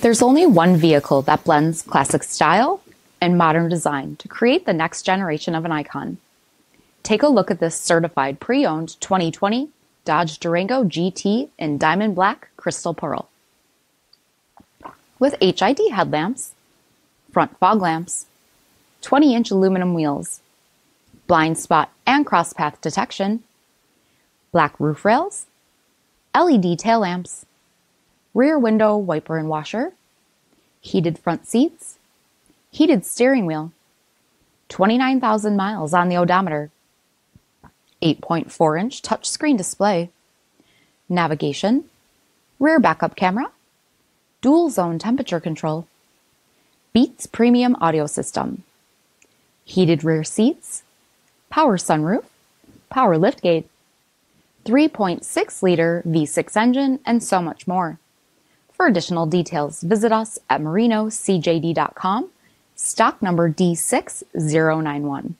There's only one vehicle that blends classic style and modern design to create the next generation of an icon. Take a look at this certified pre-owned 2020 Dodge Durango GT in diamond black crystal pearl. With HID headlamps, front fog lamps, 20-inch aluminum wheels, blind spot and cross path detection, black roof rails, LED tail lamps, rear window wiper and washer, heated front seats, heated steering wheel, 29,000 miles on the odometer, 8.4 inch touchscreen display, navigation, rear backup camera, dual zone temperature control, Beats premium audio system, heated rear seats, power sunroof, power liftgate, 3.6 liter V6 engine, and so much more. For additional details, visit us at marinocjd.com, stock number D6091.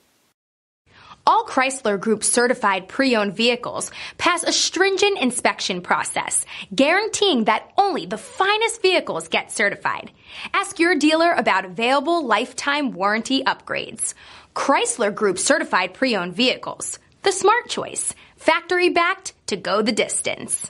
All Chrysler Group certified pre-owned vehicles pass a stringent inspection process, guaranteeing that only the finest vehicles get certified. Ask your dealer about available lifetime warranty upgrades. Chrysler Group certified pre-owned vehicles. The smart choice. Factory backed to go the distance.